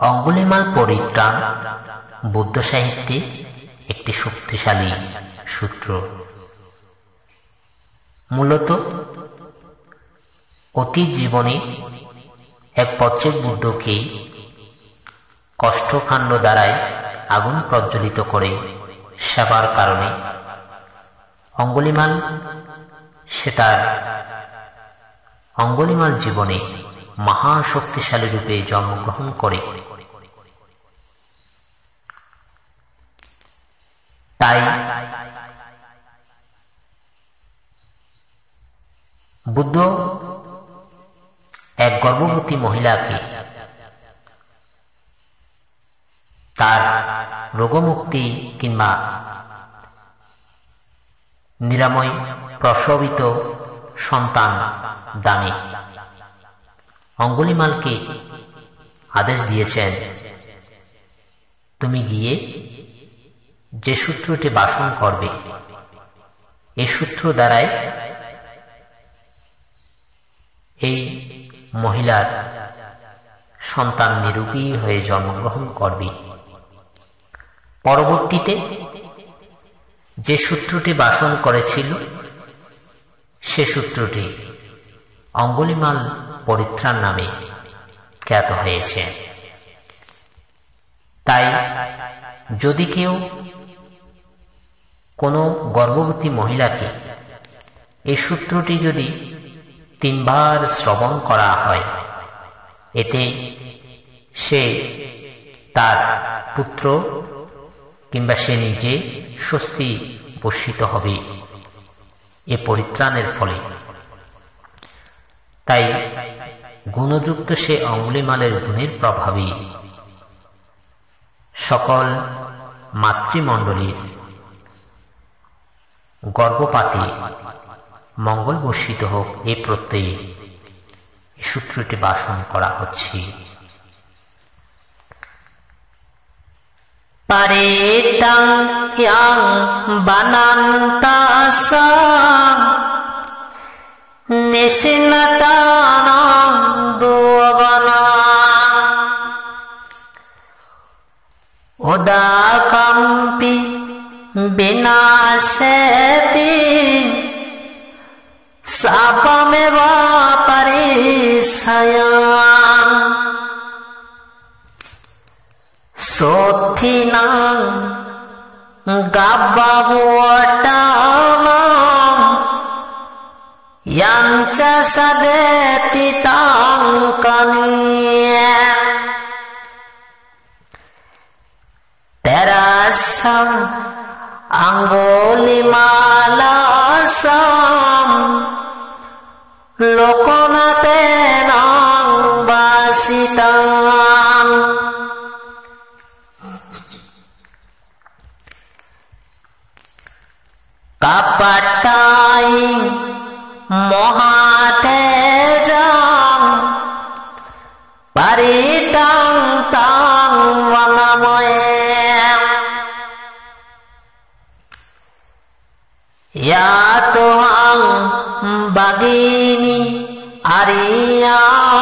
অঙ্গুলিমাল পরিত্রাণ বুদ্ধ সাহিত্যে একটি শক্তিশালী সূত্র। মূলত অতি জীবনে এক পচ্ছেক বুদ্ধকে কষ্টকাণ্ড দ্বারাই আগুন প্রজ্বলিত করে সেবার কারণে। অঙ্গুলিমাল সে তার অঙ্গুলিমাল জীবনে মহাশক্তিশালী রূপে জন্মগ্রহণ করে। তাই বুদ্ধ এক গর্ভবতী মহিলাকে তার রোগমুক্তি কিংবা নিরাময় প্রসবিত সন্তান দানে অঙ্গুলিমালকে আদেশ দিয়েছেন। তুমি গিয়ে যে সূত্রটি বাসন করবে, এ সূত্র দ্বারাই এই মহিলার সন্তান নিরোগী হয়ে জন্মগ্রহণ করবে। পরবর্তীতে যে সূত্রটি বাসন করেছিল, সে সূত্রটি অঙ্গুলিমাল পরিত্রাণ নামে খ্যাত হয়েছে। তাই যদি কেউ কোনো গর্ভবতী মহিলাকে এই সূত্রটি যদি তিনবার শ্রবণ করা হয়, এতে সে তার পুত্র কিংবা সে নিজে স্বস্তি বর্ষিত হবে এ পরিত্রাণের ফলে। তাই গুণযুক্ত সে অঙ্গুলিমালের গুণের প্রভাবে। সকল মাতৃমণ্ডলীর গর্ভপাতে মঙ্গল বর্ষিত হোক, এ প্রত্যয়ে সূত্রটি বাসন করা হচ্ছে। yang banantasa Nisinatana बिना से सापमेव परिसयाम् सोत्थिनां गाब्बावोटामां यां च सदेति Kapatai mohatejam Paritang tang wanamoyam Ya Tuhan bagini ariyayam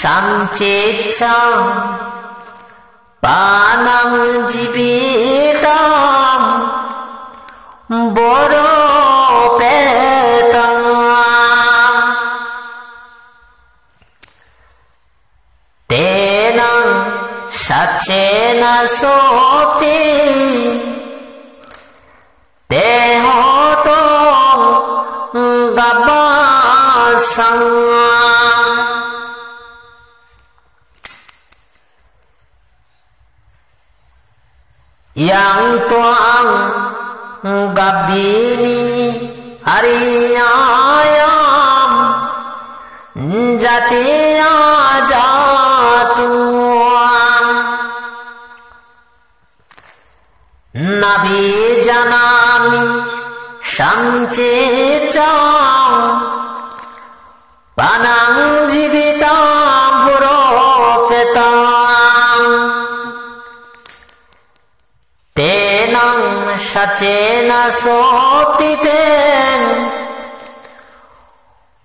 সঞ্চেচ্ছা পানাং জীবিতাম বড় পেতাম তেনা সচেন সোতে দেহ তো gabasang yang tuang gabini ariyayam jatiya jatuam nabi janami সঞ্চেচা পানাং চেনা সতীতেন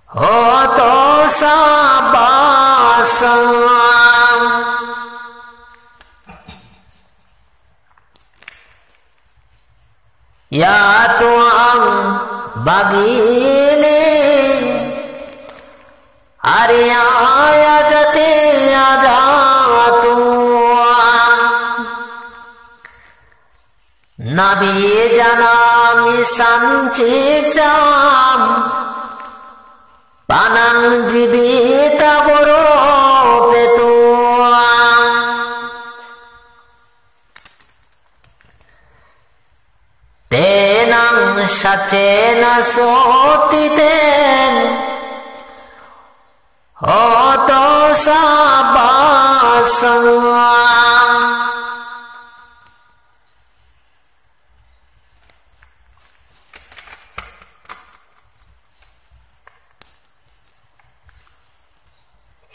হত তো আম আরে আয়া যাতে আজা নাবি জানামি শান্তি চাম। পানাং জীবিত করো তেনাং সচেন সতীতেন অত সাবাসা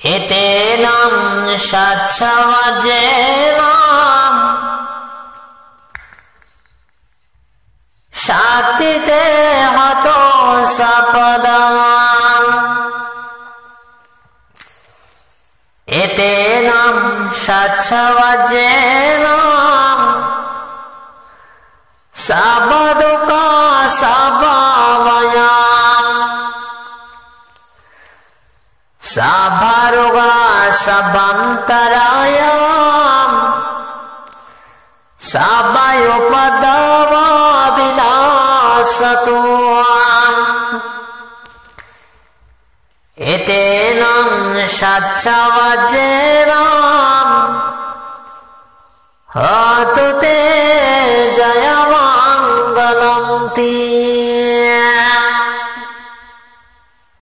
এতে নাম সাজে সমাজে নাম সাতিতে হত সাপদাম এতে নাম সাজে সমাজে নাম সাপদ sabantarayam sabayupadava vilasatuam etenam satchavajeram hatute jayamangalam ti